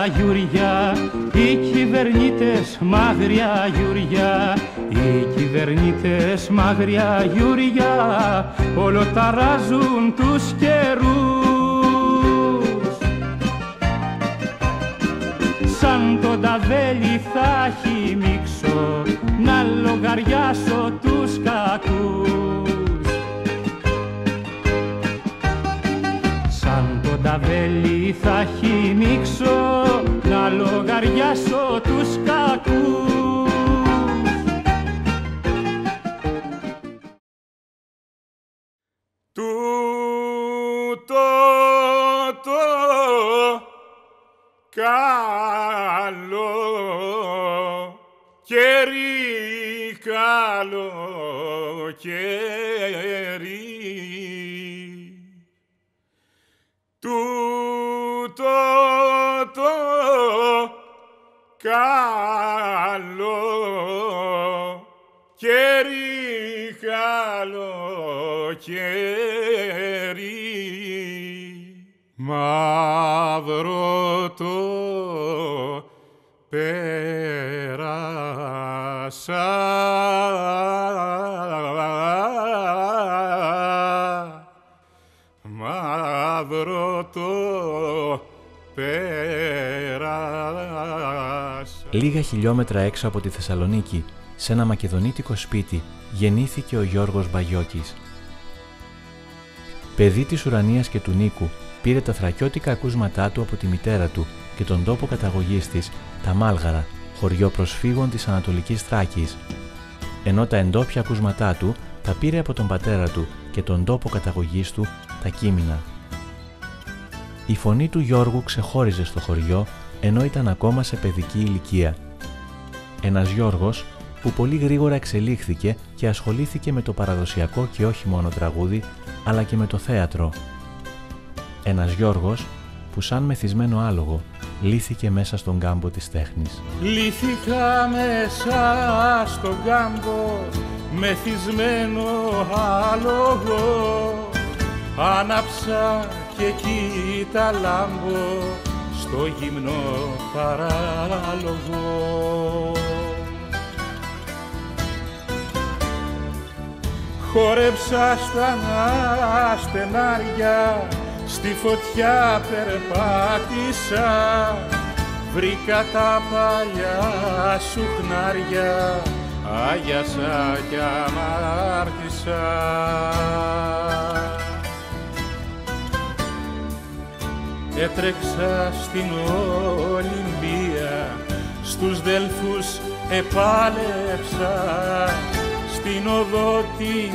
μαγριά γιουριά οι κυβερνήτες μαγριά γιουριά οι κυβερνήτες μαγριά γιουριά όλο ταράζουν τους καιρούς. Σαν το ταβέλι θα έχει μίξω να λογαριάσω τους κακούς. Σαν το ταβέλι θα χυμίξω να λογαριάσω τους κακούς. Τούτο το καλό καιρί καλό καιρί καλό καιρί μαύρο το πέρασα Λίγα χιλιόμετρα έξω από τη Θεσσαλονίκη, σε ένα μακεδονίτικο σπίτι, γεννήθηκε ο Γιώργος Μπαγιώκης. Παιδί της Ουρανίας και του Νίκου, πήρε τα θρακιώτικα ακούσματά του από τη μητέρα του και τον τόπο καταγωγής της, τα Μάλγαρα, χωριό προσφύγων της Ανατολικής Θράκης. Ενώ τα εντόπια ακούσματά του τα πήρε από τον πατέρα του και τον τόπο καταγωγής του, τα Κίμηνα. Η φωνή του Γιώργου ξεχώριζε στο χωριό ενώ ήταν ακόμα σε παιδική ηλικία. Ένας Γιώργος που πολύ γρήγορα εξελίχθηκε και ασχολήθηκε με το παραδοσιακό και όχι μόνο τραγούδι, αλλά και με το θέατρο. Ένας Γιώργος που σαν μεθυσμένο άλογο λύθηκε μέσα στον κάμπο της τέχνης. Λύθηκα μέσα στον κάμπο μεθυσμένο άλογο Άναψα και εκεί τα λάμπω στο γυμνό παράλογο. Χόρεψα στα στενάρια, στη φωτιά περπάτησα. Βρήκα τα παλιά σου χνάρια, άγιασα κι αμάρτησα Έτρεξα στην Ολυμπία, στους Δέλφους επάλεψα στην οδό την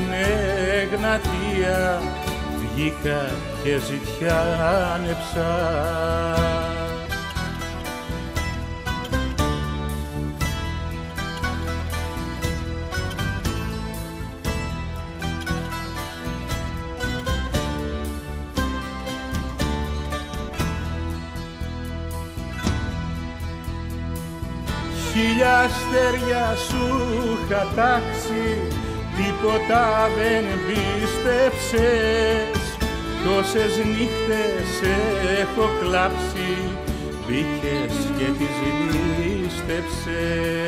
Εγνατία βγήκα και ζητιάνεψα. Χίλια αστέρια σου είχα τάξει, τίποτα δεν πίστεψες. Τόσες νύχτες έχω κλάψει, μπήκες και τις λίστεψες.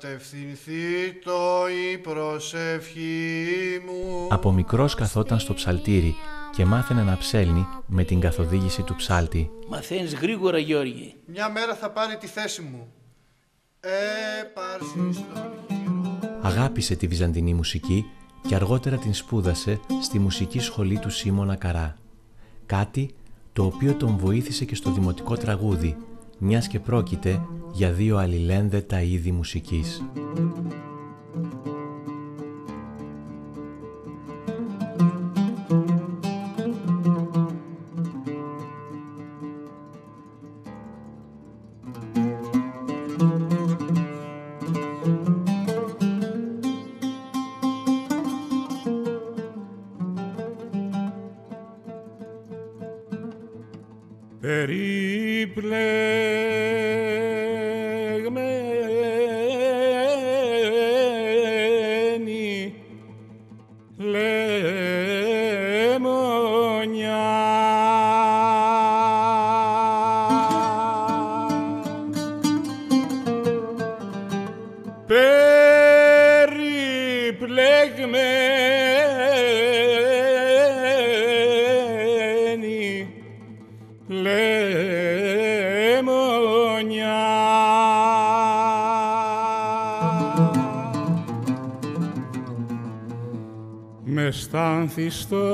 Κατευθυνθεί το η προσευχή μου Από μικρός καθόταν στο ψαλτήρι και μάθαινε να ψέλνει με την καθοδήγηση του ψάλτη. Μαθαίνεις γρήγορα Γιώργη. Μια μέρα θα πάρει τη θέση μου Αγάπησε τη βυζαντινή μουσική και αργότερα την σπούδασε στη μουσική σχολή του Σίμωνα Καρά. Κάτι το οποίο τον βοήθησε και στο δημοτικό τραγούδι, μιας και πρόκειται για δύο αλληλένδετα είδη μουσικής. manifestou.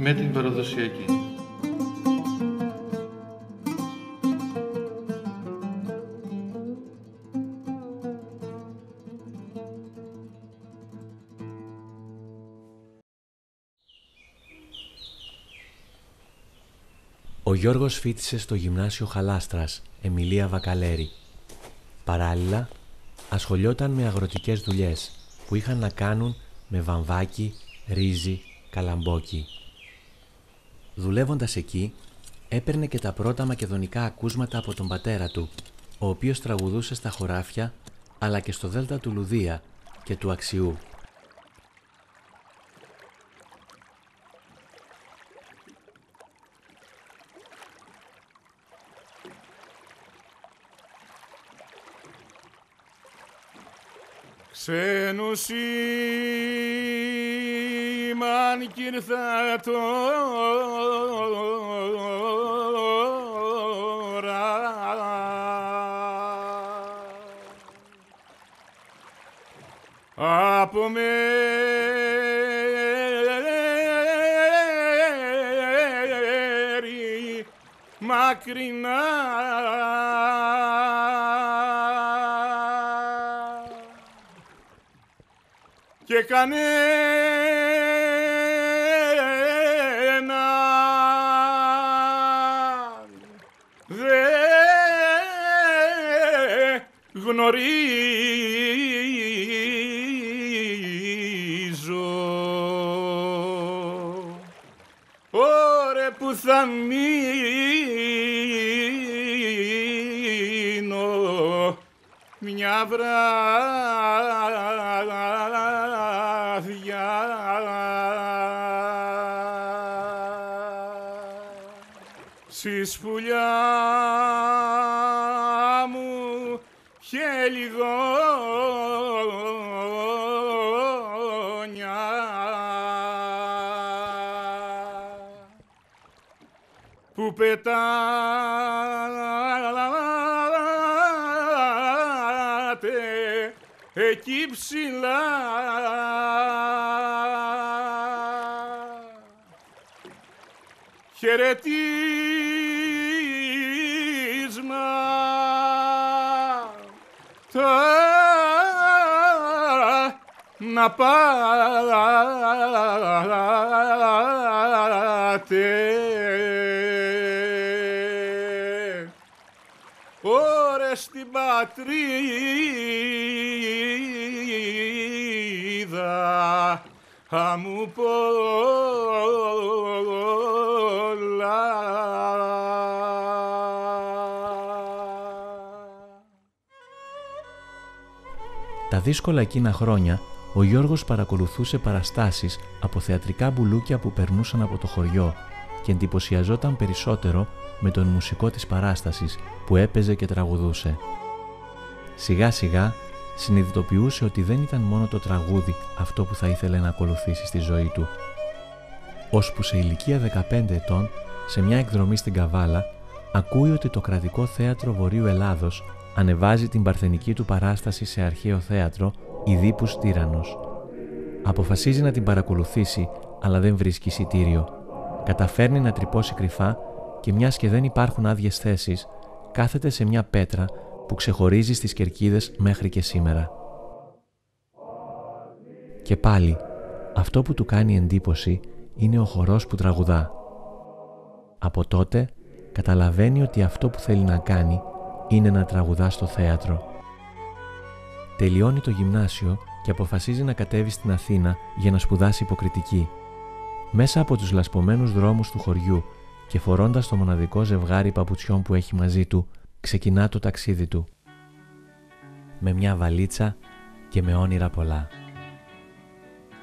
με την παραδοσιακή. Ο Γιώργος φίτησε στο Γυμνάσιο Χαλάστρας, Εμιλία Βακαλέρη. Παράλληλα, ασχολιόταν με αγροτικές δουλειές που είχαν να κάνουν με βαμβάκι, ρύζι, καλαμπόκι. Δουλεύοντας εκεί, έπαιρνε και τα πρώτα μακεδονικά ακούσματα από τον πατέρα του, ο οποίος τραγουδούσε στα χωράφια, αλλά και στο δέλτα του Λουδία και του Αξιού. Ξένους σήμαν κι ήρθα τώρα από μέρη μακρινά και κανένα δεν γνωρίζω. Ωρε που θα μείνω μια βράδυ πετάτε εκεί ψηλά χαιρετίσμα τα να πάτε ώρες στην πατρίδα μου Τα δύσκολα εκείνα χρόνια, ο Γιώργος παρακολουθούσε παραστάσεις από θεατρικά μπουλούκια που περνούσαν από το χωριό και εντυπωσιαζόταν περισσότερο με τον μουσικό της παράστασης που έπαιζε και τραγουδούσε. Σιγά σιγά συνειδητοποιούσε ότι δεν ήταν μόνο το τραγούδι αυτό που θα ήθελε να ακολουθήσει στη ζωή του. Ώσπου σε ηλικία 15 ετών, σε μια εκδρομή στην Καβάλα, ακούει ότι το κρατικό θέατρο Βορείου Ελλάδος ανεβάζει την παρθενική του παράσταση σε αρχαίο θέατρο «Ιδίπους Τύρανος». Αποφασίζει να την παρακολουθήσει, αλλά δεν βρίσκει εισιτήριο. Καταφέρνει να τρυπώσει κρυφά και μιας και δεν υπάρχουν άδειες θέσεις, κάθεται σε μια πέτρα που ξεχωρίζει στις κερκίδες μέχρι και σήμερα. Και πάλι, αυτό που του κάνει εντύπωση είναι ο χορός που τραγουδά. Από τότε καταλαβαίνει ότι αυτό που θέλει να κάνει είναι να τραγουδά στο θέατρο. Τελειώνει το γυμνάσιο και αποφασίζει να κατέβει στην Αθήνα για να σπουδάσει υποκριτική. Μέσα από τους λασπωμένους δρόμους του χωριού και φορώντας το μοναδικό ζευγάρι παπουτσιών που έχει μαζί του, ξεκινά το ταξίδι του. Με μια βαλίτσα και με όνειρα πολλά.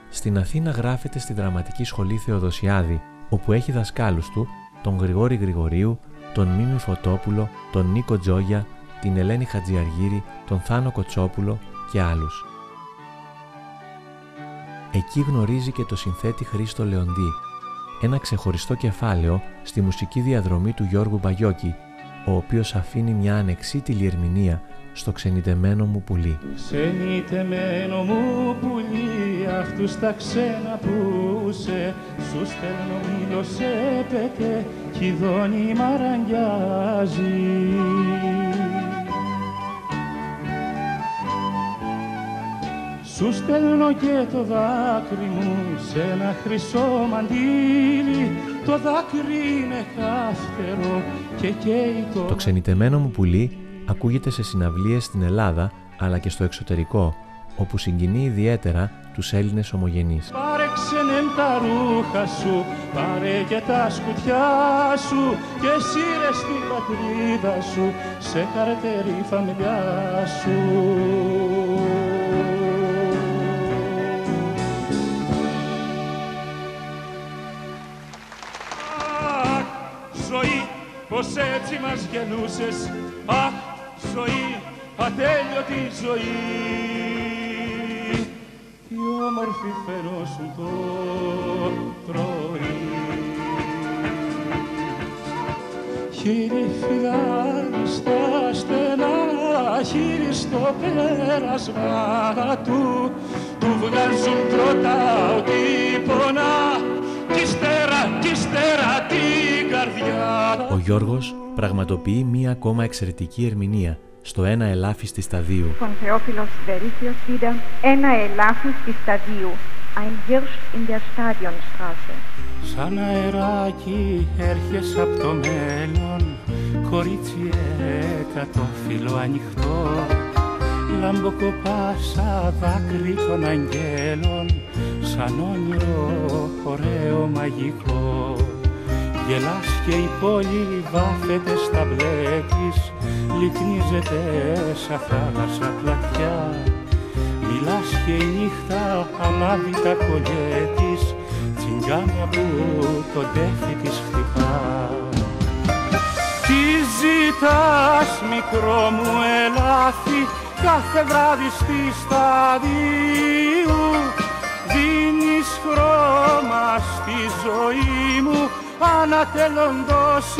Στην Αθήνα γράφεται στη Δραματική Σχολή Θεοδοσιάδη, όπου έχει δασκάλους του τον Γρηγόρη Γρηγορίου, τον Μίμη Φωτόπουλο, τον Νίκο Τζόγια, την Ελένη Χατζιαργύρη, τον Θάνο Κοτσόπουλο και άλλους. Εκεί γνωρίζει και το συνθέτη Χρήστο Λεοντή, ένα ξεχωριστό κεφάλαιο στη μουσική διαδρομή του Γιώργου Μπαγιώκη, ο οποίος αφήνει μια ανεξίτηλη ερμηνεία στο ξενιτεμένο μου πουλί. Ξενιτεμένο μου πουλί, αυτούς τα ξένα πούσε, σου στέλνω μήλο σε πετέ, κι η δόνη μαραγγιάζει. Σου στέλνω και το δάκρυ μου σε ένα χρυσό μαντίλι το δάκρυ είναι χάφτερο και καίει το... Το ξενιτεμένο μου πουλί ακούγεται σε συναυλίες στην Ελλάδα αλλά και στο εξωτερικό όπου συγκινεί ιδιαίτερα τους Έλληνες ομογενείς. Πάρε ξενέν τα ρούχα σου, πάρε και τα σκουτιά σου και σύρε στην πατρίδα σου, σε καρτερή φαμιλιά σου. Πως έτσι μας γεννούσες. Αχ, ζωή, ατέλειωτη ζωή. Τι όμορφη φαινόσουν το πρωί Χείρι φυλάει στα στενά, χείρι στο πέρασμα του. Του βγάζουν πρώτα ότι πονά κι ύστερα, κι ύστερα την καρδιά Γιώργος πραγματοποιεί μία ακόμα εξαιρετική ερμηνεία στο ένα ελάφι στη σταδίου. Von Theophilus Veritius wieder ένα ελάφι στη σταδίου. Ein Hirsch in der Stadionstraße. Σαν αεράκι έρχεσαι από το μέλλον Κορίτσι φύλλο ανοιχτό Λαμποκοπάσα δάκρυ των αγγέλων Σαν όνειρο ωραίο μαγικό Γελάς και η πόλη βάφεται στα μπλε της Λυκνίζεται σαν θάλασσα πλατιά Μιλάς και η νύχτα ανάβει τα κολλιέ της Τσιγκάνα που το τέφι της χτυπά. Τι ζητάς μικρό μου ελάφι κάθε βράδυ στη σταδίου. Δίνεις χρώμα στη ζωή μου ανατελοντός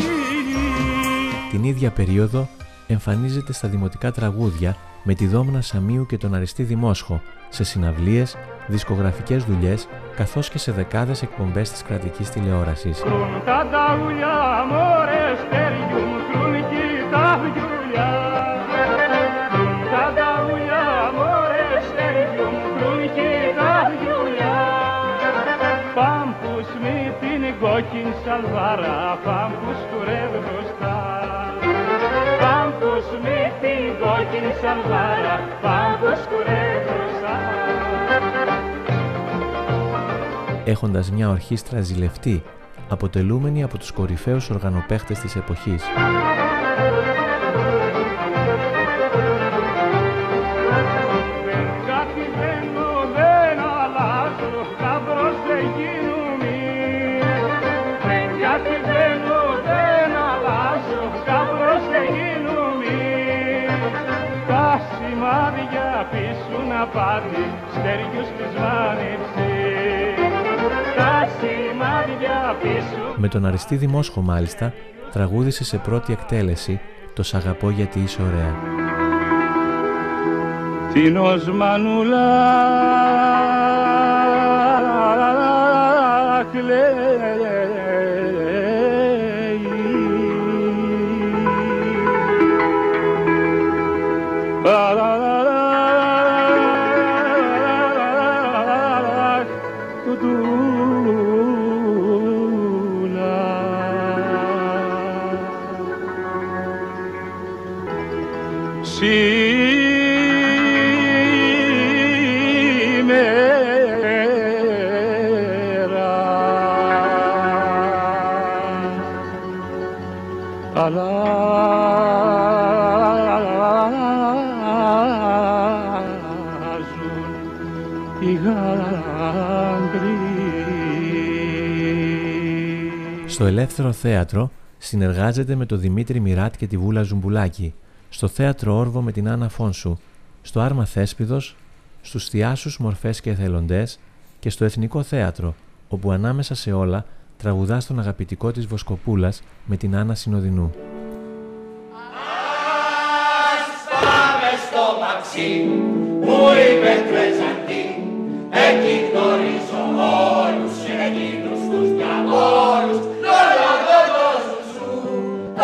Την ίδια περίοδο εμφανίζεται στα δημοτικά τραγούδια με τη Δόμνα Σαμίου και τον Αριστή Δημόσχο σε συναυλίες, δισκογραφικές δουλειές καθώς και σε δεκάδες εκπομπές της κρατικής τηλεόρασης. τα ταουλιά, μωρές στεριούν, κρούν τα βιουλιά. Τα κόκκιν σαλβάρα, πάμπους κουρεύει μπροστά. Πάμπους με την κόκκιν σαλβάρα, πάμπους κουρεύει μπροστά έχοντας μια ορχήστρα ζηλευτή, αποτελούμενη από τους κορυφαίους οργανοπαίχτες της εποχής. Πίσω να πάρει στεριούς της μάνεψη με τον Αριστή Δημόσχο μάλιστα τραγούδισε σε πρώτη εκτέλεση τος «Σ' αγαπώ γιατί είσαι ωραία». Τίνος Μανούλα Στο Ελεύθερο Θέατρο συνεργάζεται με τον Δημήτρη Μυράτ και τη Βούλα Ζουμπουλάκη, στο Θέατρο Όρβο με την Άννα Φόνσου, στο Άρμα Θέσπιδος, στους Θιάσους Μορφές και Εθελοντές και στο Εθνικό Θέατρο, όπου ανάμεσα σε όλα τραγουδά στον αγαπητικό της Βοσκοπούλας με την Άννα Συνοδεινού. Ας πάμε στο μαξί που είπε εκεί γνωρίζω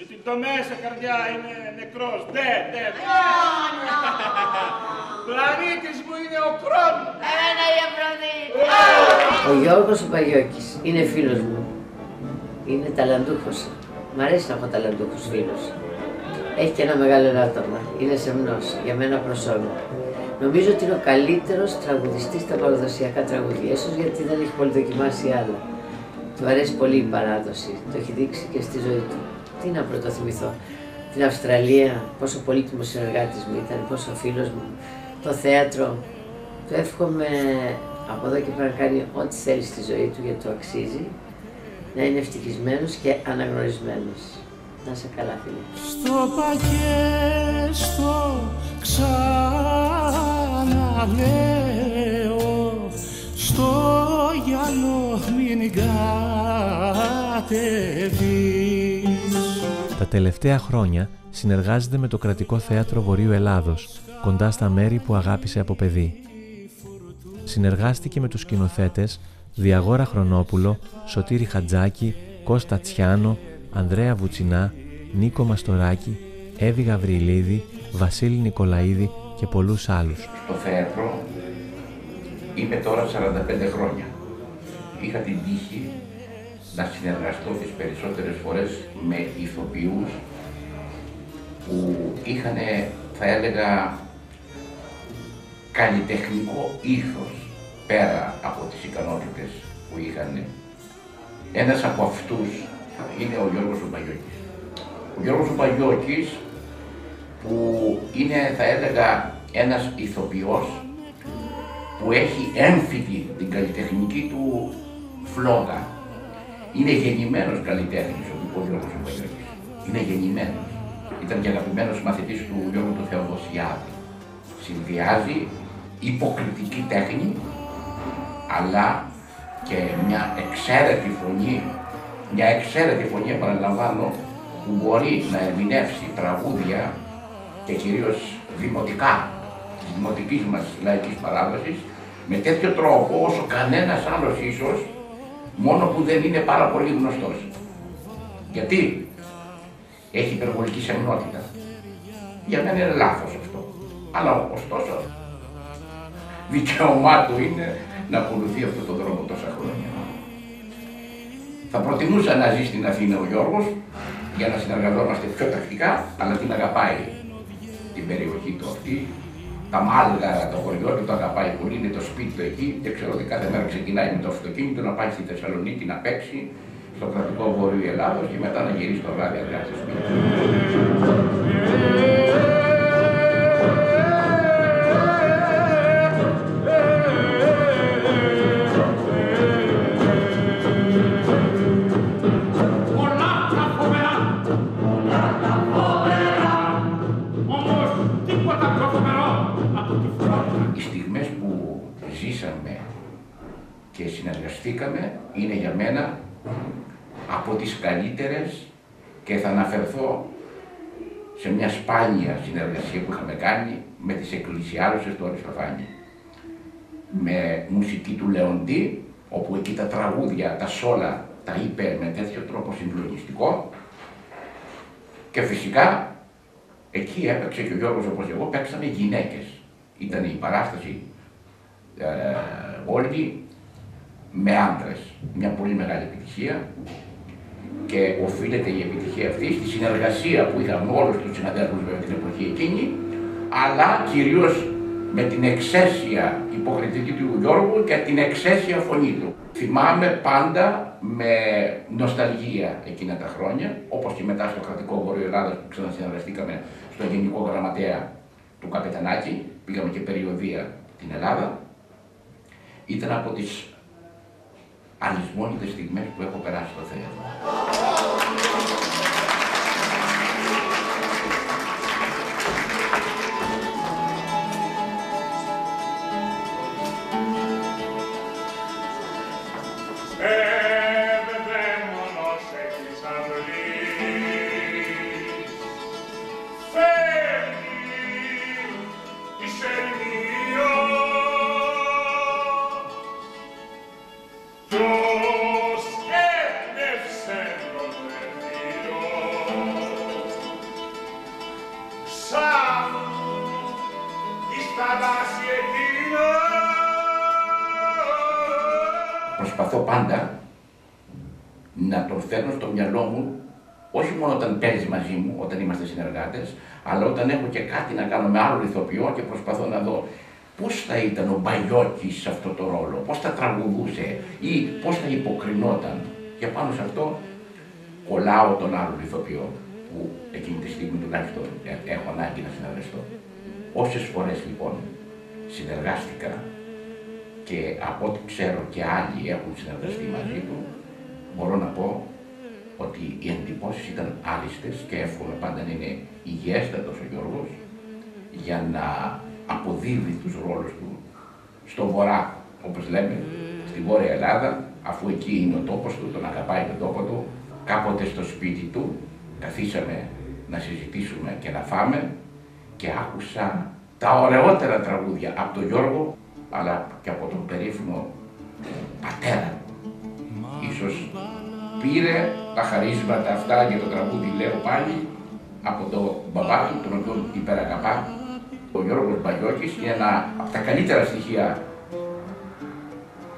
Of course, βεβαίως. Αχ, είναι δύσκολος. Γιατί το μέσα καρδιά είναι νεκρός. Dead, dead. Πλανήτης μου είναι ο χρόνος. Εμένα η Αφροδίτη. Ο Γιώργος ο Παγιώκης είναι φίλος μου. Είναι ταλαντούχος. Μ' αρέσει να έχω ταλαντούχους φίλους. Έχει και ένα μεγάλο ελάττωμα. Είναι σεμνός. Για μένα προσώμα. Νομίζω ότι είναι ο καλύτερος τραγουδιστής στα παραδοσιακά τραγούδια. Ίσως γιατί δεν έχει πολύ δοκιμάσει άλλα. Του αρέσει πολύ η παράδοση. Το έχει δείξει και στη ζωή του. Τι να πρωτοθυμηθώ. Την Αυστραλία, πόσο πολύτιμο συνεργάτης μου ήταν, πόσο φίλος μου. Το θέατρο. Του εύχομαι από εδώ και πέρα να κάνει ό,τι θέλει στη ζωή του γιατί το αξίζει. Να είναι ευτυχισμένος και αναγνωρισμένος. Να σε καλά, φίλε. Στο πακέστο ξαναλέω στο γυαλό μην κατεβείς Τα τελευταία χρόνια συνεργάζεται με το Κρατικό Θέατρο Βορείου Ελλάδος, κοντά στα μέρη που αγάπησε από παιδί. Συνεργάστηκε με τους σκηνοθέτες Διαγόρα Χρονόπουλο, Σωτήρη Χατζάκη, Κώστα Τσιάνο, Ανδρέα Βουτσινά, Νίκο Μαστοράκη, Εύη Γαβριλίδη, Βασίλη Νικολαίδη και πολλούς άλλους. Στο θέατρο είμαι τώρα 45 χρόνια. Είχα την τύχη να συνεργαστώ τις περισσότερες φορές με ηθοποιούς που είχαν, θα έλεγα, καλλιτεχνικό ήθος πέρα από τις ικανότητες που είχαν Ένας από αυτούς είναι ο Γιώργος Ομπαγιώκης. Ο Γιώργος Ομπαγιώκης που είναι θα έλεγα ένας ηθοποιός που έχει έμφυτη την καλλιτεχνική του φλόγα. Είναι γεννημένος καλλιτέχνης ο Γιώργος Ομπαγιώκης. Είναι γεννημένος. Ήταν και αγαπημένος μαθητής του Γιώργου του Θεοδοσιάδη. Συνδυάζει υποκριτική τέχνη, αλλά και μια εξαίρετη φωνή, μια εξαίρετη φωνή επαναλαμβάνω, που μπορεί να ερμηνεύσει τραγούδια και κυρίως δημοτικά της δημοτικής μας λαϊκής παράδοσης με τέτοιο τρόπο όσο κανένας άλλος ίσως, μόνο που δεν είναι πάρα πολύ γνωστός. Γιατί; Έχει υπερβολική σεμνότητα. Για μένα είναι λάθος αυτό. Αλλά ωστόσο, δικαίωμά του είναι να ακολουθεί αυτό το δρόμο τόσα χρόνια. Θα προτιμούσα να ζει στην Αθήνα ο Γιώργος για να συνεργαζόμαστε πιο τακτικά, αλλά την αγαπάει την περιοχή του αυτή. Τα Μάλγαρα, το χωριό του το αγαπάει πολύ, είναι το σπίτι του εκεί και ξέρω ότι κάθε μέρα ξεκινάει με το αυτοκίνητο να πάει στη Θεσσαλονίκη να παίξει στο κρατικό βόρειο Ελλάδος και μετά να γυρίσει το βράδυ αργά στο σπίτι. Ζήσαμε και συνεργαστήκαμε είναι για μένα από τις καλύτερες και θα αναφερθώ σε μια σπάνια συνεργασία που είχαμε κάνει με τις εκκλησιάρωσες του Αριστοφάνη. Με μουσική του Λεοντή, όπου εκεί τα τραγούδια, τα σόλα, τα είπε με τέτοιο τρόπο συγκλονιστικό και φυσικά εκεί έπαιξε και ο Γιώργος όπως εγώ, παίξαμε γυναίκες. Ήταν η παράσταση ε, όλη με άντρες. Μια πολύ μεγάλη επιτυχία και οφείλεται η επιτυχία αυτή στη συνεργασία που είχαμε όλους τους συναδέλφους με την εποχή εκείνη, αλλά κυρίως με την εξαίσια υποκριτική του Γιώργου και την εξαίσια φωνή του. Θυμάμαι πάντα με νοσταλγία εκείνα τα χρόνια, όπως και μετά στο κρατικό Βόρειο Ελλάδας που ξανασυνεργαστήκαμε στο Γενικό Γραμματέα του Καπετανάκη, πήγαμε και περιοδία την Ελλάδα, ήταν από τις αλυσμόνητες στιγμές που έχω περάσει στο θέατρο. Όταν έχω και κάτι να κάνω με άλλο ηθοποιό και προσπαθώ να δω πώς θα ήταν ο Μπαγιώκη σε αυτό το ρόλο, πώς θα τραγουδούσε ή πώς θα υποκρινόταν. Και πάνω σε αυτό κολλάω τον άλλο ηθοποιό που εκείνη τη στιγμή τουλάχιστον έχω ανάγκη να συνεργαστώ. Όσες φορές λοιπόν συνεργάστηκα και από ό,τι ξέρω και άλλοι έχουν συνεργαστεί μαζί του, μπορώ να πω ότι οι εντυπώσεις ήταν άριστες και εύχομαι πάντα να είναι υγιέστατος ο Γιώργος για να αποδίδει τους ρόλους του στο βορρά, όπως λέμε, στη Βόρεια Ελλάδα, αφού εκεί είναι ο τόπος του, τον αγαπάει τον τόπο του. Κάποτε στο σπίτι του καθίσαμε να συζητήσουμε και να φάμε και άκουσα τα ωραιότερα τραγούδια από τον Γιώργο, αλλά και από τον περίφημο πατέρα Ίσως πήρε τα χαρίσματα αυτά για το τραγούδι, λέω πάλι, από τον μπαμπά του, τον οποίο υπεραγαπά. Ο Γιώργος Μπαγιώκης είναι ένα από τα καλύτερα στοιχεία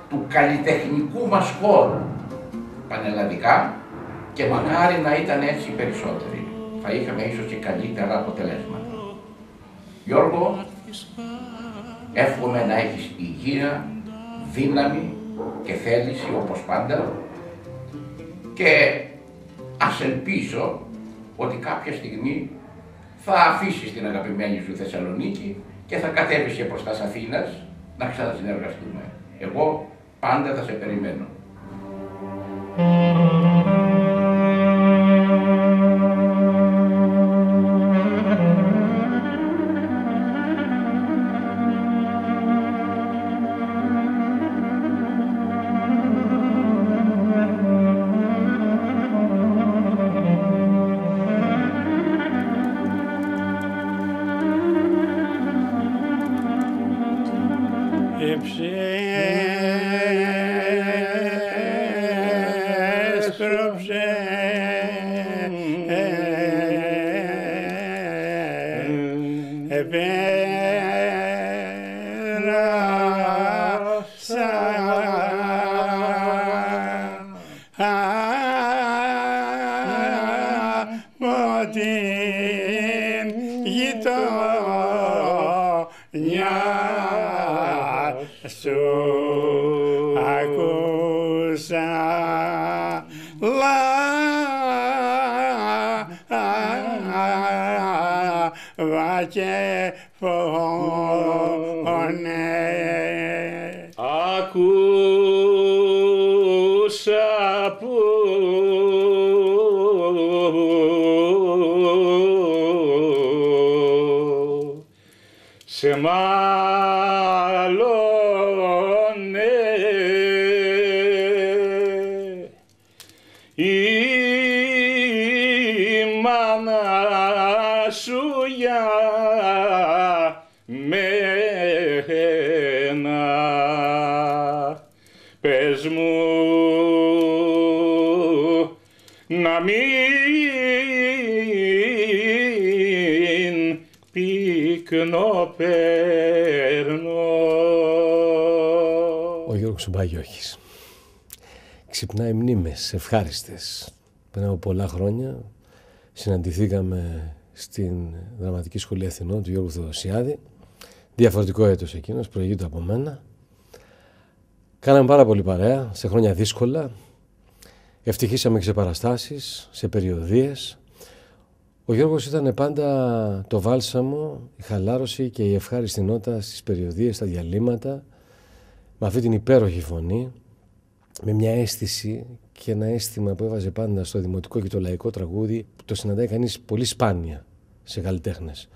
του καλλιτεχνικού μας χώρου πανελλαδικά και μακάρι να ήταν έτσι περισσότεροι. Θα είχαμε ίσως και καλύτερα αποτελέσματα. Γιώργο, εύχομαι να έχεις υγεία, δύναμη και θέληση όπως πάντα Και ας ελπίσω ότι κάποια στιγμή θα αφήσεις την αγαπημένη σου Θεσσαλονίκη και θα κατέβεις και προς τα Αθήνας να ξανασυνεργαστούμε. Εγώ πάντα θα σε περιμένω. living. é, Μπαγιώχης. Ξυπνάει μνήμες ευχάριστες. Πριν από πολλά χρόνια συναντηθήκαμε στην Δραματική Σχολή Αθηνών του Γιώργου Θεοδοσιάδη. Διαφορετικό έτος εκείνος, προηγείται από μένα. Κάναμε πάρα πολύ παρέα, σε χρόνια δύσκολα. Ευτυχήσαμε και σε παραστάσεις, σε περιοδίες. Ο Γιώργος ήταν πάντα το βάλσαμο, η χαλάρωση και η ευχάριστη νότα στις περιοδίες, στα διαλύματα με αυτή την υπέροχη φωνή, με μια αίσθηση και ένα αίσθημα που έβαζε πάντα στο δημοτικό και το λαϊκό τραγούδι, που το συναντάει κανείς πολύ σπάνια σε καλλιτέχνες.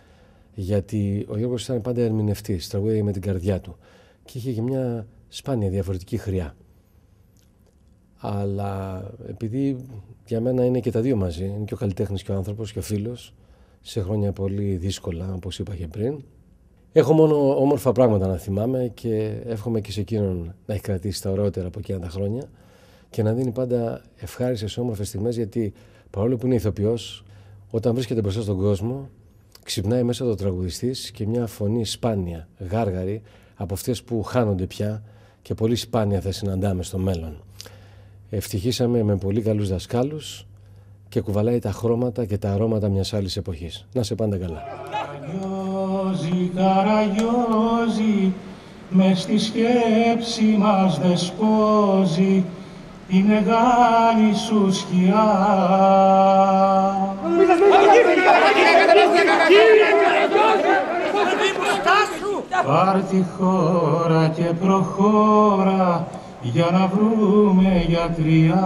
Γιατί ο Γιώργος ήταν πάντα ερμηνευτής, τραγούδι με την καρδιά του και είχε και μια σπάνια διαφορετική χρειά. Αλλά επειδή για μένα είναι και τα δύο μαζί, είναι και ο καλλιτέχνης και ο άνθρωπος και ο φίλος, σε χρόνια πολύ δύσκολα, όπως είπα και πριν, Έχω μόνο όμορφα πράγματα να θυμάμαι και εύχομαι και σε εκείνον να έχει κρατήσει τα ωραιότερα από εκείνα τα χρόνια και να δίνει πάντα ευχάριστες όμορφες στιγμές γιατί παρόλο που είναι ηθοποιός, όταν βρίσκεται μπροστά στον κόσμο, ξυπνάει μέσα το τραγουδιστής και μια φωνή σπάνια, γάργαρη, από αυτές που χάνονται πια και πολύ σπάνια θα συναντάμε στο μέλλον. Ευτυχήσαμε με πολύ καλούς δασκάλους και κουβαλάει τα χρώματα και τα αρώματα μιας άλλης εποχής. Να σε πάντα καλά. Καραγιόζη, καραγιόζη, μες στη σκέψη μας δεσπόζει η μεγάλη σου σκιά. Πάρ τη χώρα και προχώρα για να βρούμε γιατριά.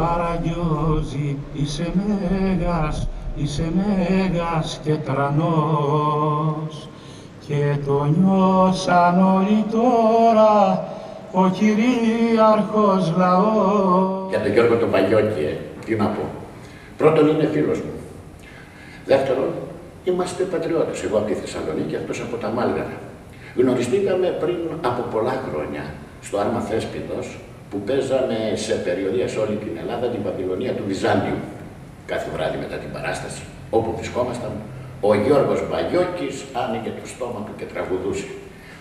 Παραγιώζει, είσαι μέγας, είσαι μέγας και τρανός και το νιώσαν όλοι τώρα ο κυρίαρχος λαός. Για τον Γιώργο τον Παγιώκη, ε, τι να πω. Πρώτον είναι φίλος μου. Δεύτερον, είμαστε πατριώτες. Εγώ από τη Θεσσαλονίκη, αυτός από τα Μάλγαρα. Γνωριστήκαμε πριν από πολλά χρόνια στο Άρμα Θέσπιδος που παίζαμε σε περιοδία σε όλη την Ελλάδα την Βαβυλωνία του Βυζάντιου κάθε βράδυ μετά την παράσταση. Όπου βρισκόμασταν, ο Γιώργος Μπαγιώκης άνοιγε το στόμα του και τραγουδούσε.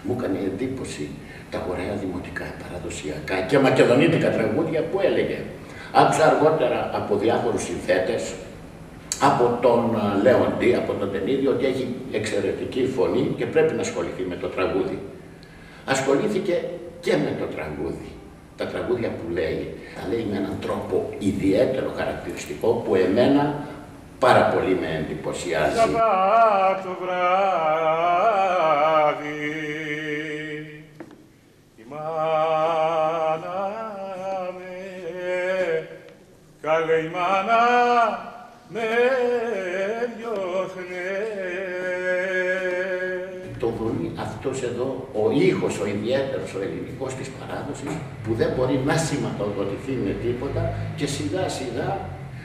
Μου έκανε εντύπωση τα ωραία δημοτικά, παραδοσιακά και μακεδονίτικα τραγούδια που έλεγε. Άκουσα αργότερα από διάφορους συνθέτες από τον ε, Λέοντι, από τον Τενίδη, ότι έχει εξαιρετική φωνή και πρέπει να ασχοληθεί με το τραγούδι. ασχολήθηκε και με το τραγούδι. Τα τραγούδια που λέει, τα λέει με έναν τρόπο ιδιαίτερο χαρακτηριστικό που εμένα πάρα πολύ με εντυπωσιάζει. Σαββάτο βράδυ η μάνα με καλέ η μάνα με διώχνε Το βρουν αυτός εδώ ο ήχος, ο ιδιαίτερος, ο ελληνικός της παράδοσης που δεν μπορεί να σηματοδοτηθεί με τίποτα και σιγά σιγά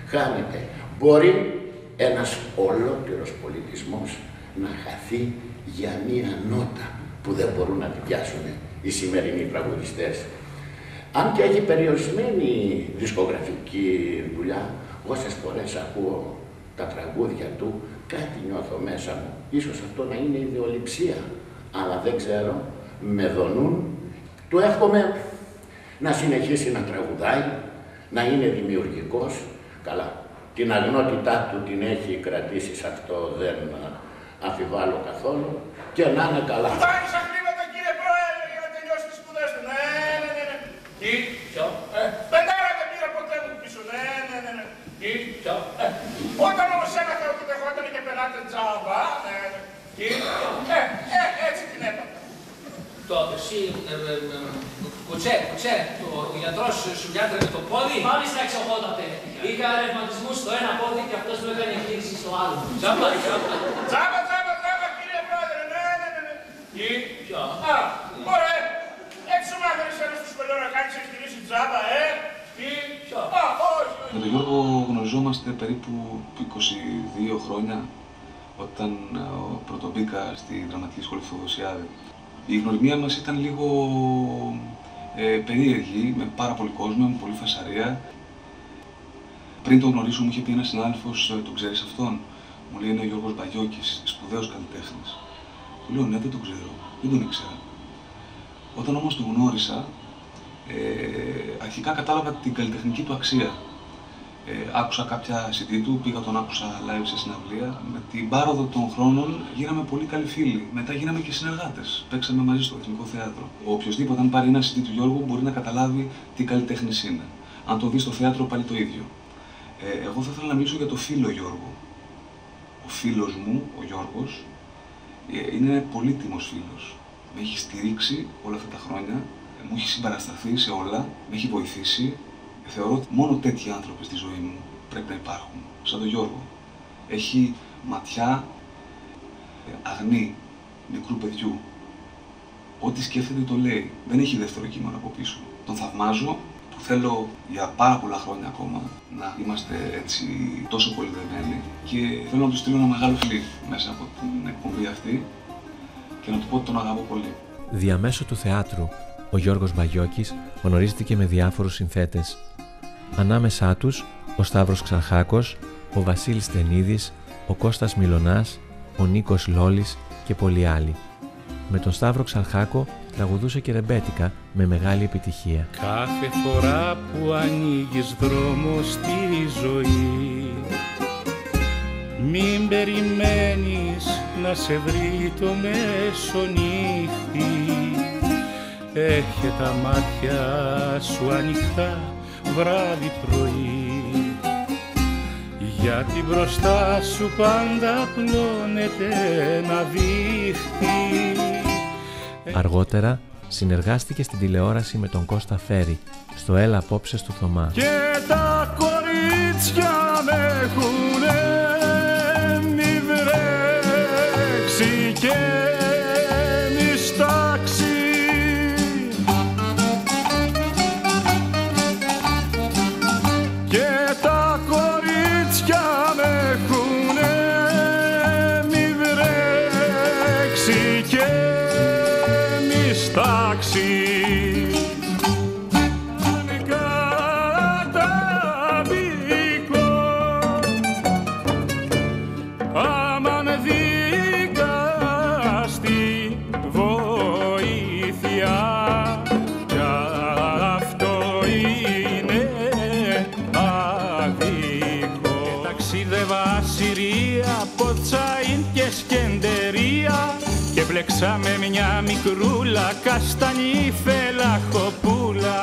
χάνεται. Μπορεί ένας ολόκληρος πολιτισμός να χαθεί για μία νότα που δεν μπορούν να την πιάσουν οι σημερινοί τραγουδιστές. Αν και έχει περιορισμένη δισκογραφική δουλειά, όσες φορές ακούω τα τραγούδια του, κάτι νιώθω μέσα μου. Ίσως αυτό να είναι ιδεολειψία, αλλά δεν ξέρω, με δονούν. Του εύχομαι να συνεχίσει να τραγουδάει, να είναι δημιουργικός. Καλά, την αγνότητά του την έχει κρατήσει σε αυτό, δεν αμφιβάλλω καθόλου και να είναι καλά. Φτάνει χρήματα κύριε Πρόεδρε για να τελειώσει τις σπουδές του. Ναι, ναι, ναι. ναι. Τι, ποιο, ε, πεντάρα δεν πήρα ποτέ μου πίσω. Ναι, ναι, ναι. ναι. Τι, ποιο, ε, όταν όμως έμαθα ότι δεχόταν και περάτε τζάμπα, ναι, ναι. Τι, ε, ε, έτσι την έπαθα. Το εσύ, ε, ε, ε, κουτσέ, κουτσέ, το, ο γιατρός σου γιατρεύε το πόδι; Μάλιστα εξοχότατε. Είχα ρευματισμούς στο ένα πόδι και αυτός μου έκανε κίνηση στο άλλο. Τζάμπα, τζάμπα. Τζάμπα, τζάμπα, τζάμπα, κύριε Πρόεδρε, ναι, ναι, ναι. ναι. Τι, Ποιο. α, ωραία, έτσι σου μάθαινες ένας στο σχολείο να κάνεις εκτιμήσει τζάμπα, ε. Τι, Ποιο. α, όχι. Με τον Γιώργο γνωριζόμαστε περίπου 22 χρόνια όταν ε, πρωτομπήκα στη Δραματική Σχολή Θεοδοσιάδη. Η γνωριμία μας ήταν λίγο ε, περίεργη, με πάρα πολύ κόσμο, με πολύ φασαρία. Πριν τον γνωρίσω, μου είχε πει ένας συνάδελφος, τον ξέρεις αυτόν; Μου λέει είναι ο Γιώργος Μπαγιώκης, σπουδαίος καλλιτέχνης. Του λέω ναι, δεν τον ξέρω, δεν τον ήξερα. Όταν όμως τον γνώρισα, ε, αρχικά κατάλαβα την καλλιτεχνική του αξία. Ε, άκουσα κάποια CD του, πήγα τον άκουσα live σε συναυλία. Με την πάροδο των χρόνων γίναμε πολύ καλοί φίλοι. Μετά γίναμε και συνεργάτες. Παίξαμε μαζί στο Εθνικό Θέατρο. Ο οποιοδήποτε, αν πάρει ένα CD του Γιώργου, μπορεί να καταλάβει τι καλλιτέχνη είναι. Αν το δεις στο θέατρο, πάλι το ίδιο. Ε, εγώ θα ήθελα να μιλήσω για το φίλο Γιώργο. Ο φίλος μου, ο Γιώργος, ε, είναι πολύτιμος φίλος. Με έχει στηρίξει όλα αυτά τα χρόνια, ε, μου έχει συμπαρασταθεί σε όλα, με έχει βοηθήσει. Ε, θεωρώ ότι μόνο τέτοιοι άνθρωποι στη ζωή μου πρέπει να υπάρχουν, σαν τον Γιώργο. Έχει ματιά ε, αγνή, μικρού παιδιού. Ό,τι σκέφτεται το λέει. Δεν έχει δεύτερο κείμενο από πίσω. Τον θαυμάζω που θέλω για πάρα πολλά χρόνια ακόμα να είμαστε έτσι τόσο πολύ δεμένοι και θέλω να του στείλω ένα μεγάλο φιλί μέσα από την εκπομπή αυτή και να του πω ότι τον αγαπώ πολύ. Διαμέσου του θεάτρου, ο Γιώργος Μπαγιώκης γνωρίζεται με διάφορους συνθέτες. Ανάμεσά τους, ο Σταύρος Ξανχάκος, ο Βασίλης Τενίδης, ο Κώστας Μιλωνάς, ο Νίκος Λόλης και πολλοί άλλοι. Με τον Σταύρο Ξανχάκο τραγουδούσε και ρεμπέτικα με μεγάλη επιτυχία. Κάθε φορά που ανοίγεις δρόμο στη ζωή μην περιμένεις να σε βρει το μεσονύχτη Έχει τα μάτια σου ανοιχτά βράδυ πρωί γιατί μπροστά σου πάντα πλώνεται ένα δίχτυ Αργότερα συνεργάστηκε στην τηλεόραση με τον Κώστα Φέρι στο Έλα Απόψε του Θωμά. Και τα κορίτσια με έχουνε Ταξίδευα Συρία, Ποτσάιν και Σκεντερία και μπλεξ με μια μικρούλα καστανή φελαχοπούλα.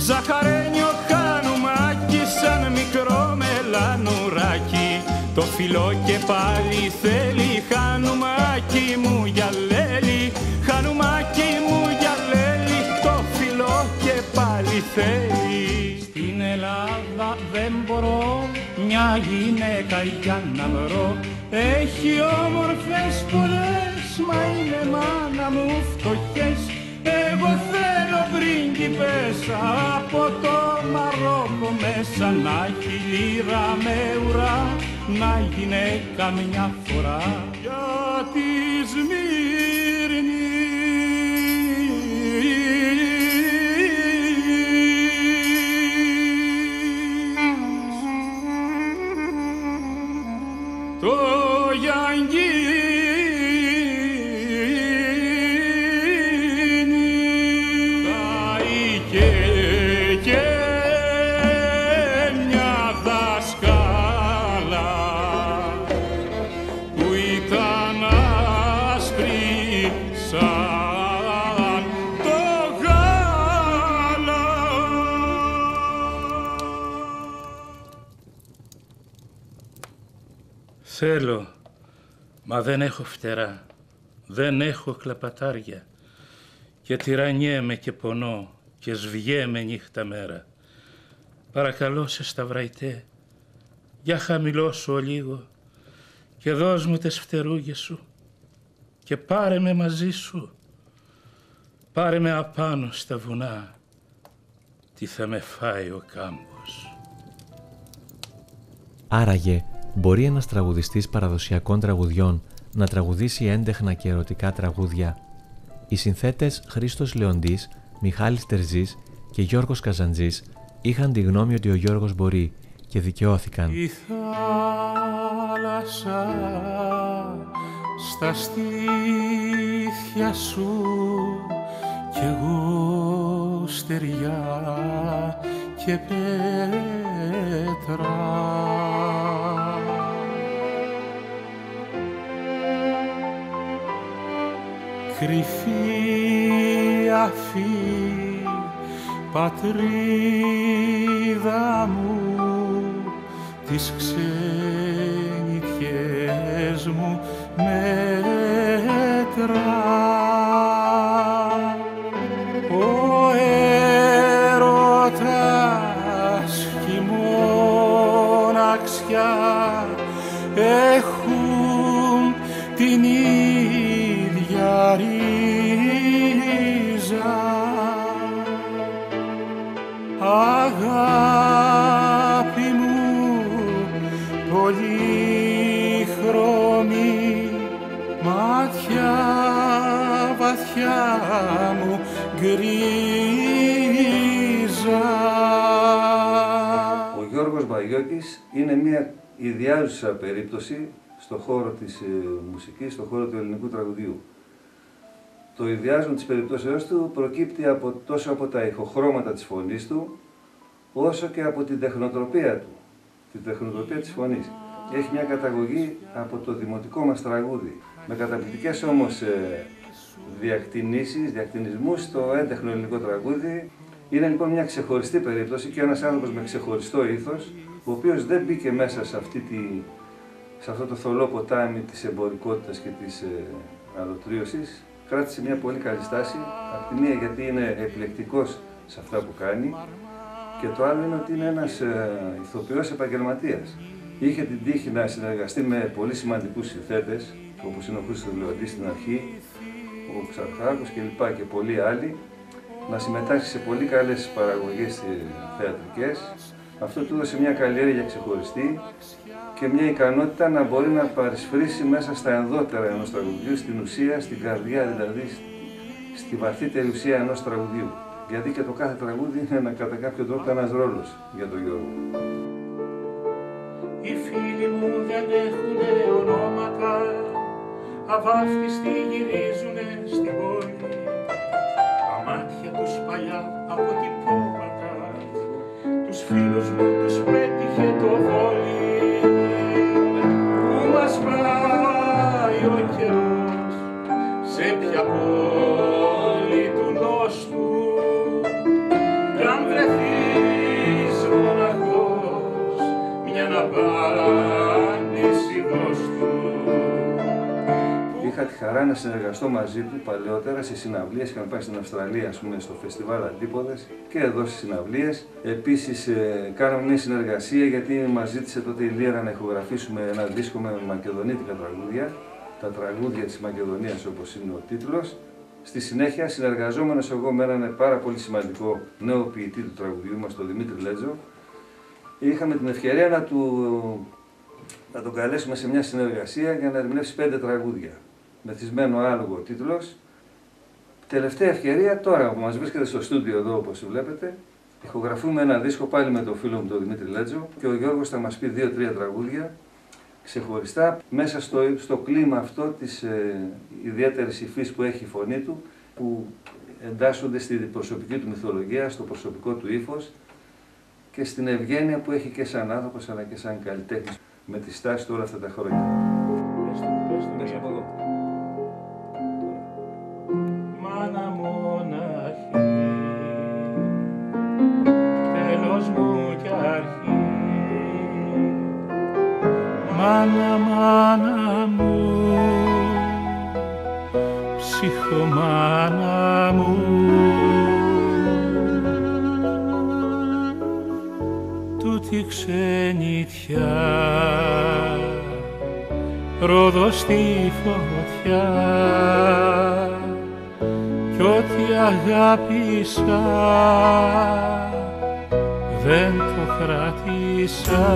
Ζαχαρένιο χανουμάκι σαν μικρό μελανουράκι. Το φιλό και πάλι θέλει χανουμάκι μου για λέλη χανουμάκι μου για λέλη το φιλό και πάλι θέλει Στην Ελλάδα δεν μπορώ μια γυναίκα για να βρω. Έχει όμορφες πολλές μα είναι μάνα μου φτωχές. Εγώ θέλω πρίγκιπες από το Μαρόκο μέσα να έχει λίρα με ουρά να γυναίκα μια φορά. Για τη Σμύρνη Θέλω, μα δεν έχω φτερά, δεν έχω κλαπατάρια και τυραννιέμαι και πονώ και σβιέμαι νύχτα μέρα. Παρακαλώ σε σταυραϊτέ, για χαμηλώσου ο λίγο και δώσ' μου τις φτερούγες σου και πάρε με μαζί σου. Πάρε με απάνω στα βουνά, τι θα με φάει ο κάμπος. Άραγε, μπορεί ένας τραγουδιστής παραδοσιακών τραγουδιών να τραγουδήσει έντεχνα και ερωτικά τραγούδια; Οι συνθέτες Χρήστος Λεοντής, Μιχάλης Τερζής και Γιώργος Καζαντζής είχαν τη γνώμη ότι ο Γιώργος μπορεί και δικαιώθηκαν. Η θάλασσα στα στήθια σου κι εγώ στεριά και πέτρα. Κρυφή αφή πατρίδα μου τις ξενιτιές μου μέτρα. Πολύχρωμη μάτια βαθιά μου γκρίζα Ο Γιώργος Μπαγιώκης είναι μια ιδιάζουσα περίπτωση στο χώρο της ε, μουσικής, στο χώρο του ελληνικού τραγουδιού. Το ιδιάζον της περιπτώσεώς του προκύπτει από, τόσο από τα ηχοχρώματα της φωνής του, όσο και από την τεχνοτροπία του, την τεχνοτροπία της φωνής. Έχει μια καταγωγή από το δημοτικό μας τραγούδι, με καταπληκτικές όμως ε, διακτηνήσεις, διακτηνισμούς στο έντεχνο ελληνικό τραγούδι. Είναι λοιπόν μια ξεχωριστή περίπτωση και ένας άνθρωπος με ξεχωριστό ήθος, ο οποίος δεν μπήκε μέσα σε, αυτή τη, σε αυτό το θολό ποτάμι της εμπορικότητας και της ε, αλωτρίωσης. Κράτησε μια πολύ καλή στάση, από τη μία γιατί είναι επιλεκτικός σε αυτά που κάνει και το άλλο είναι ότι είναι ένας ε, ηθοποιός επαγγελματίας. Είχε την τύχη να συνεργαστεί με πολύ σημαντικούς συνθέτες, όπως είναι ο Χρήστος Λεοντής στην αρχή, ο Ξαρχάκος κλπ. Και, και πολλοί άλλοι, να συμμετάσχει σε πολύ καλές παραγωγές ε, θεατρικές. Αυτό του έδωσε μια καλλιέργεια ξεχωριστή και μια ικανότητα να μπορεί να παρισφρήσει μέσα στα ενδότερα ενός τραγουδιού, στην ουσία, στην καρδιά δηλαδή, στη βαθύτερη ουσία ενός τραγουδιού. Γιατί και το κάθε τραγούδι είναι ένα, κατά κάποιο τρόπο ένας ρόλος για τον Γιώργο. Οι φίλοι μου δεν έχουνε ονόματα Αβάφτιστοι γυρίζουνε στην πόλη Τα μάτια τους παλιά αποτυπώματα Τους φίλους μου τους πέτυχε το βόλι ο καιρός σε ποια πόλη χαρά να συνεργαστώ μαζί του παλαιότερα σε συναυλίες. Είχαμε πάει στην Αυστραλία, ας πούμε, στο φεστιβάλ Αντίποδες και εδώ στις συναυλίες. Επίσης, ε, κάναμε μια συνεργασία γιατί μας ζήτησε τότε η Λίρα να ηχογραφήσουμε ένα δίσκο με μακεδονίτικα τραγούδια. Τα τραγούδια της Μακεδονίας, όπως είναι ο τίτλος. Στη συνέχεια, συνεργαζόμενος εγώ με έναν πάρα πολύ σημαντικό νέο ποιητή του τραγουδιού μας, τον Δημήτρη Λέτζο, είχαμε την ευκαιρία να, του, να τον καλέσουμε σε μια συνεργασία για να ερμηνεύσει πέντε τραγούδια. Μεθυσμένο άλογο ο τίτλος. Τελευταία ευκαιρία τώρα που μας βρίσκεται στο στούντιο εδώ όπως βλέπετε. Ηχογραφούμε ένα δίσκο πάλι με τον φίλο μου τον Δημήτρη Λέτζο και ο Γιώργος θα μας πει δύο-τρία τραγούδια ξεχωριστά μέσα στο, στο κλίμα αυτό της ε, ιδιαίτερης υφής που έχει η φωνή του που εντάσσονται στη προσωπική του μυθολογία, στο προσωπικό του ύφος και στην ευγένεια που έχει και σαν άνθρωπος αλλά και σαν καλλιτέχνης με τη στάση του όλα αυτά τα χρόνια. Μέσα από εδώ. Μάνα, μάνα μου, ψυχομάνα μου. Τούτη ξενιτιά, ρόδο στη φωτιά. Κι ό,τι αγάπησα δεν το κράτησα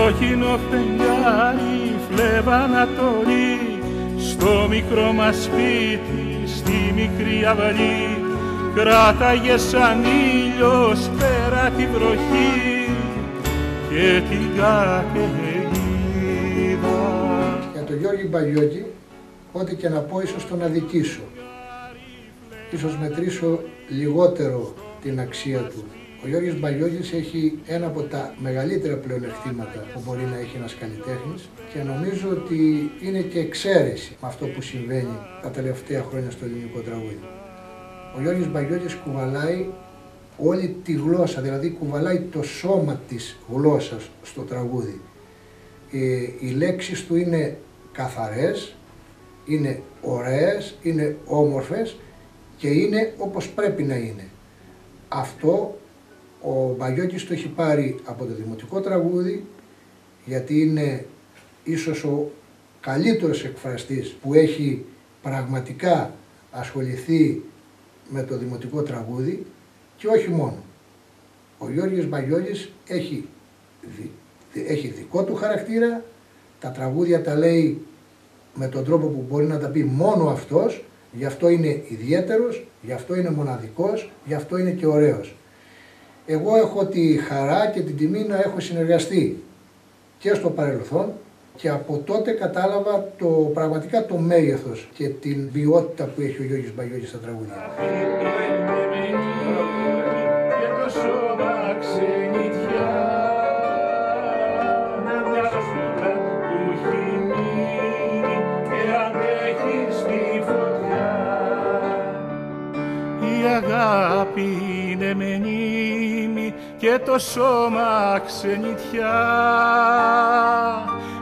κόκκινο φεγγάρι φλέβα Ανατολή στο μικρό μας σπίτι στη μικρή αυλή κράταγε σαν ήλιος πέρα τη βροχή και την καταιγίδα. Για τον Γιώργη Μπαγιώτη, ό,τι και να πω ίσως τον αδικήσω. Ίσως μετρήσω λιγότερο την αξία του. Ο Γιώργης Μπαγιώτης έχει ένα από τα μεγαλύτερα πλεονεκτήματα που μπορεί να έχει ένας καλλιτέχνης και νομίζω ότι είναι και εξαίρεση με αυτό που συμβαίνει τα τελευταία χρόνια στο ελληνικό τραγούδι. Ο Γιώργης Μπαγιώτης κουβαλάει όλη τη γλώσσα, δηλαδή κουβαλάει το σώμα της γλώσσας στο τραγούδι. Ε, οι λέξεις του είναι καθαρές, είναι ωραίες, είναι όμορφες και είναι όπως πρέπει να είναι. Αυτό ο Μπαγιώτης το έχει πάρει από το δημοτικό τραγούδι γιατί είναι ίσως ο καλύτερος εκφραστής που έχει πραγματικά ασχοληθεί με το δημοτικό τραγούδι και όχι μόνο. Ο Γιώργος Μπαγιώτης έχει, έχει δικό του χαρακτήρα, τα τραγούδια τα λέει με τον τρόπο που μπορεί να τα πει μόνο αυτός, γι' αυτό είναι ιδιαίτερος, γι' αυτό είναι μοναδικός, γι' αυτό είναι και ωραίος. Εγώ έχω τη χαρά και την τιμή να έχω συνεργαστεί και στο παρελθόν και από τότε κατάλαβα το, πραγματικά το μέγεθος και την ποιότητα που έχει ο Γιώργης Μπαγιώτης στα τραγούδια. και το σώμα ξενιτιά μια σούτα που έχει μείνει και αντέχει στη φωτιά η αγάπη είναι μνήμη και το σώμα ξενιτιά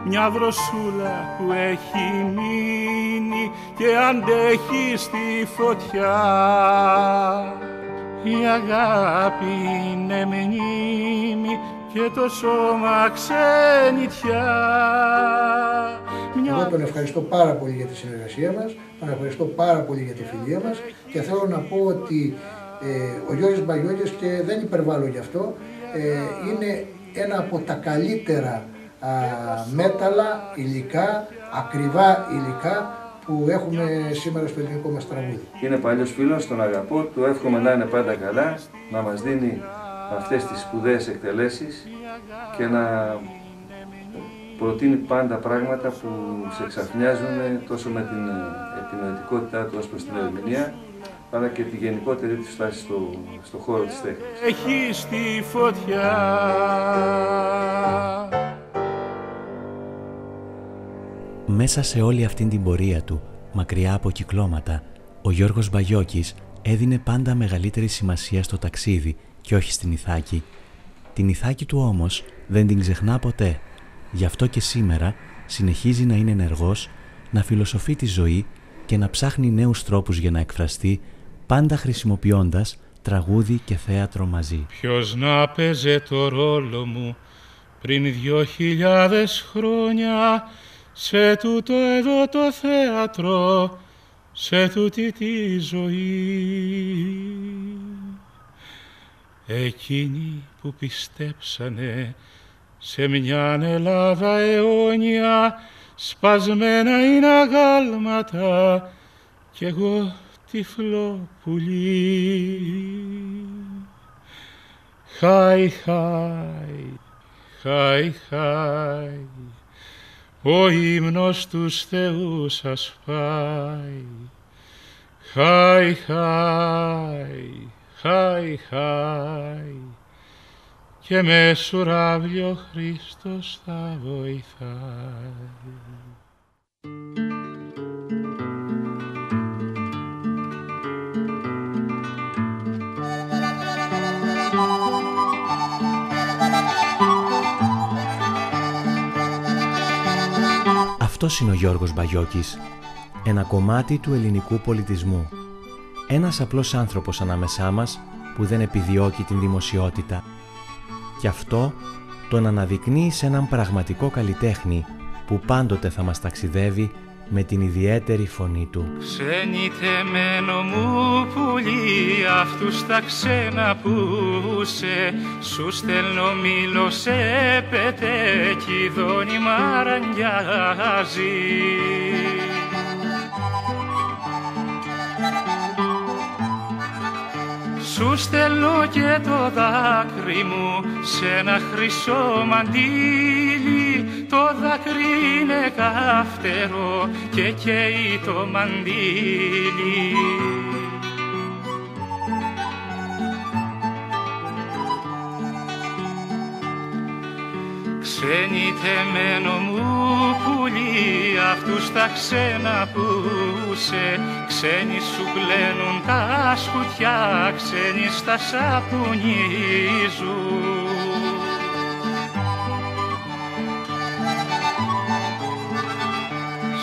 μια δροσούλα που έχει μείνει και αντέχει στη φωτιά η αγάπη είναι μνήμη και το σώμα ξενιτιά. Εγώ τον ευχαριστώ πάρα πολύ για τη συνεργασία μας, τον ευχαριστώ πάρα πολύ για τη φιλία μας και θέλω να πω ότι ε, ο Γιώργος Μπαγιώτης και δεν υπερβάλλω γι' αυτό, ε, είναι ένα από τα καλύτερα α, μέταλλα, υλικά, ακριβά υλικά που έχουμε σήμερα στο ελληνικό μας τραγούδι. Είναι παλιός φίλος, τον αγαπώ, του εύχομαι να είναι πάντα καλά, να μας δίνει αυτές τις σπουδαίες εκτελέσεις και να προτείνει πάντα πράγματα που σε ξαφνιάζουν τόσο με την επινοητικότητά του ως προς την ερμηνεία αλλά και τη γενικότερη της στάση στο, στο χώρο της τέχνης. Έχει στη φωτιά Μέσα σε όλη αυτή την πορεία του, μακριά από κυκλώματα, ο Γιώργος Μπαγιώκης έδινε πάντα μεγαλύτερη σημασία στο ταξίδι και όχι στην Ιθάκη. Την Ιθάκη του όμως δεν την ξεχνά ποτέ. Γι' αυτό και σήμερα συνεχίζει να είναι ενεργός, να φιλοσοφεί τη ζωή και να ψάχνει νέους τρόπους για να εκφραστεί, πάντα χρησιμοποιώντας τραγούδι και θέατρο μαζί. Ποιος να παίζε το ρόλο μου πριν δυο χιλιάδες χρόνια; Σε τούτο εδώ το θέατρο, σε τούτη τη ζωή. Εκείνοι που πιστέψανε σε μια Ελλάδα αιώνια σπασμένα είναι αγάλματα κι εγώ τυφλό πουλί. Χάι, χάι, χάι, χάι, ο ύμνος τους θεούς ασπάει. Χάι, χάι, χάι, χάι, και με σουράβλιο Χριστός θα βοηθάει. Αυτός είναι ο Γιώργος Μπαγιώκης, ένα κομμάτι του ελληνικού πολιτισμού. Ένας απλός άνθρωπος ανάμεσά μας που δεν επιδιώκει την δημοσιότητα. Και αυτό τον αναδεικνύει σε έναν πραγματικό καλλιτέχνη που πάντοτε θα μας ταξιδεύει με την ιδιαίτερη φωνή του. Ξενιτεμένο μου πουλί αυτούς τα ξένα πούσε Σου στέλνω μήλο σε πετέκι δόνι μαρανιάζει Σου στέλνω και το δάκρυ μου σε ένα χρυσό μαντίλι το δάκρυ είναι καυτερό και καίει το μαντίλι. Ξενιτεμένο μου πουλί αυτούς τα ξένα πούσε Ξένοι σου κλαίνουν τα σκουτιά, ξένοι στα σαπουνίζουν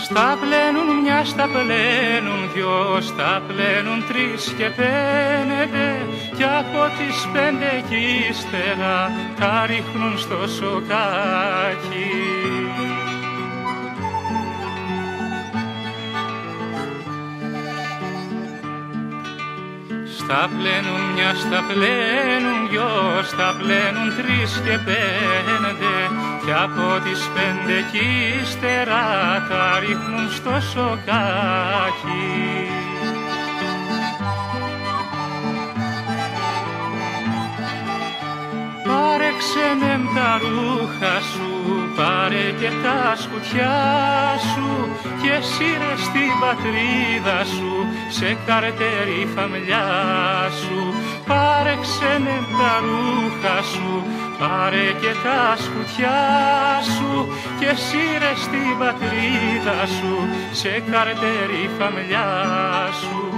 Στα πλένουν μια, στα πλένουν δυο, στα πλένουν τρεις και πέντε κι από τις πέντε κι ύστερα τα ρίχνουν στο σοκάκι. Στα πλένουν μια, στα πλένουν δυο, στα πλένουν τρεις και πέντε κι από τις πέντε κι ύστερα τα ρίχνουν στο σοκάκι. Πάρε ξενέμ τα ρούχα σου, πάρε και τα σκουτιά σου και σύρε στην πατρίδα σου σε καρτερή φαμιλιά σου. Πάρε ξενέμ τα ρούχα σου, πάρε και τα σκουτιά σου και σύρε στην πατρίδα σου σε καρτερή φαμιλιά σου.